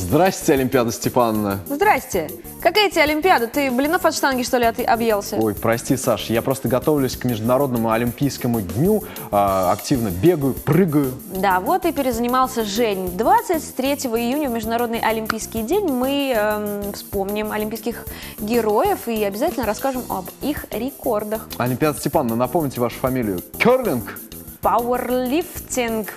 Здрасте, Олимпиада Степановна. Здрасте. Какая эти Олимпиады? Ты блинов от штанги, что ли, от- объелся? Ой, прости, Саш, я просто готовлюсь к Международному Олимпийскому дню, э, активно бегаю, прыгаю. Да, вот и перезанимался Жень. 23 июня в Международный Олимпийский день мы эм, вспомним олимпийских героев и обязательно расскажем об их рекордах. Олимпиада Степановна, напомните вашу фамилию. Керлинг. Пауэрлифтинг.